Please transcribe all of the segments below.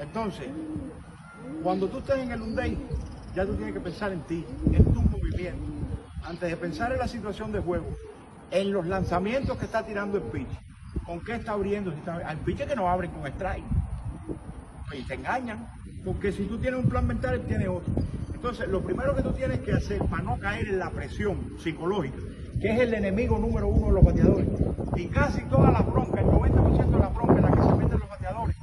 Entonces, cuando tú estés en el Undey, ya tú tienes que pensar en ti, en tu movimiento. Antes de pensar en la situación de juego, en los lanzamientos que está tirando el pitch, con qué está abriendo, si está, hay pitches que no abren con strike. Y te engañan, porque si tú tienes un plan mental, él tiene otro. Entonces, lo primero que tú tienes que hacer para no caer en la presión psicológica, que es el enemigo número uno de los bateadores, y casi todas las broncas, el 90% de las broncas en las que se meten los bateadores,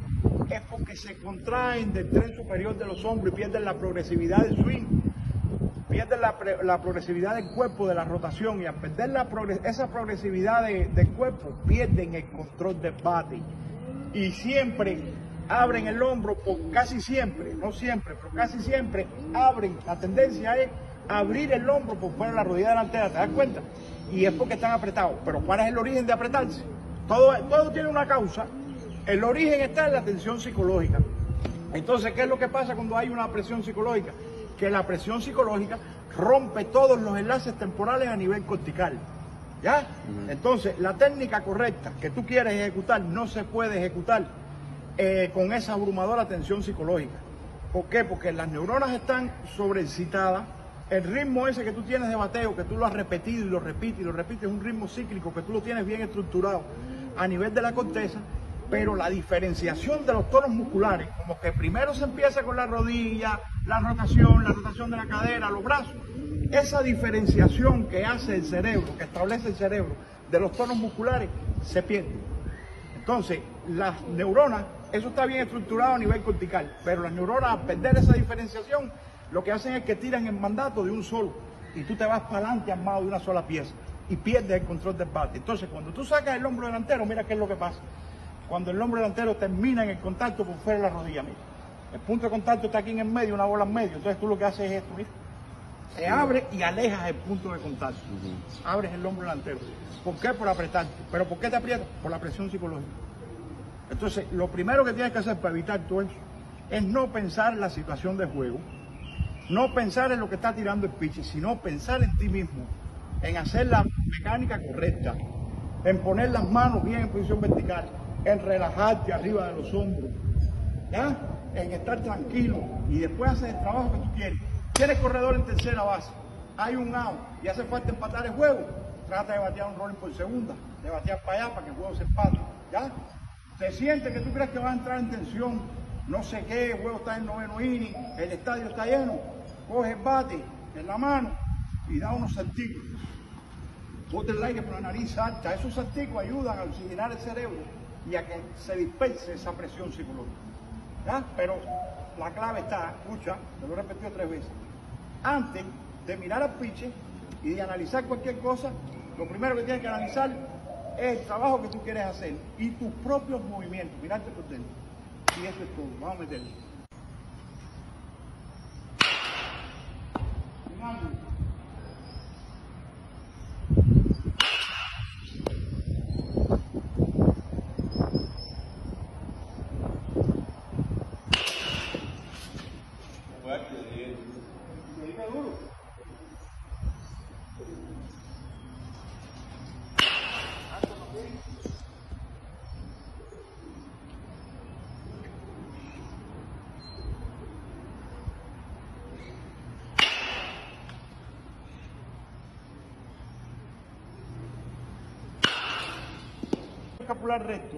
porque se contraen del tren superior de los hombros y pierden la progresividad del swing, pierden la, progresividad del cuerpo, de la rotación, y al perder la progre- esa progresividad de- del cuerpo, pierden el control del bate. Y siempre abren el hombro, por casi siempre, no siempre, pero casi siempre abren, la tendencia es abrir el hombro por fuera de la rodilla delantera, ¿te das cuenta? Y es porque están apretados. Pero ¿cuál es el origen de apretarse? Todo, todo tiene una causa. El origen está en la tensión psicológica. Entonces, ¿qué es lo que pasa cuando hay una presión psicológica? Que la presión psicológica rompe todos los enlaces temporales a nivel cortical. ¿Ya? Entonces, la técnica correcta que tú quieres ejecutar no se puede ejecutar eh, con esa abrumadora tensión psicológica. ¿Por qué? Porque las neuronas están sobreexcitadas. El ritmo ese que tú tienes de bateo, que tú lo has repetido y lo repites y lo repites, es un ritmo cíclico que tú lo tienes bien estructurado a nivel de la corteza, pero la diferenciación de los tonos musculares, como que primero se empieza con la rodilla, la rotación, la rotación de la cadera, los brazos, esa diferenciación que hace el cerebro, que establece el cerebro de los tonos musculares, se pierde. Entonces, las neuronas, eso está bien estructurado a nivel cortical, pero las neuronas al perder esa diferenciación, lo que hacen es que tiran el mandato de un solo y tú te vas para adelante armado de una sola pieza y pierdes el control del bate. Entonces, cuando tú sacas el hombro delantero, mira qué es lo que pasa. Cuando el hombro delantero termina en el contacto por fuera de la rodilla, mira. El punto de contacto está aquí en el medio, una bola en medio. Entonces tú lo que haces es esto, mira. Se abre y alejas el punto de contacto. Abres el hombro delantero. ¿Por qué? Por apretarte. ¿Pero por qué te aprietas? Por la presión psicológica. Entonces, lo primero que tienes que hacer para evitar todo eso es no pensar en la situación de juego, no pensar en lo que está tirando el pitch, sino pensar en ti mismo, en hacer la mecánica correcta, en poner las manos bien en posición vertical, en relajarte arriba de los hombros, ¿ya? En estar tranquilo y después hacer el trabajo que tú quieres. Tienes corredor en tercera base, hay un out y hace falta empatar el juego. Trata de batear un rolling por segunda, de batear para allá para que el juego se empate, ¿ya? Te sientes que tú crees que vas a entrar en tensión, no sé qué, el juego está en noveno inning, el estadio está lleno, coge el bate en la mano y da unos saltitos. Bota el aire por la nariz alta. Esos salticos ayudan a oxigenar el cerebro y a que se disperse esa presión psicológica. ¿Ya? Pero la clave está, escucha, te lo he repetido tres veces. Antes de mirar al piche y de analizar cualquier cosa, lo primero que tienes que analizar es el trabajo que tú quieres hacer y tus propios movimientos, mirarte por dentro. Y eso es todo. Vamos a meterle. Un ángulo. Dedica duro. Escapular recto,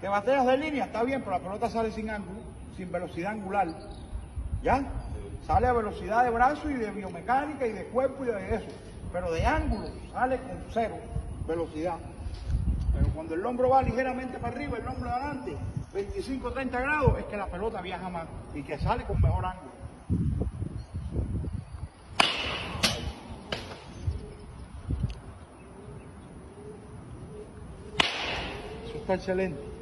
te bateas de línea, está bien, pero la pelota sale sin ángulo, sin velocidad angular. ¿Ya? Sale a velocidad de brazo y de biomecánica y de cuerpo y de eso. Pero de ángulo sale con cero velocidad. Pero cuando el hombro va ligeramente para arriba, el hombro de adelante, 25 30 grados, es que la pelota viaja más y que sale con mejor ángulo. Eso está excelente.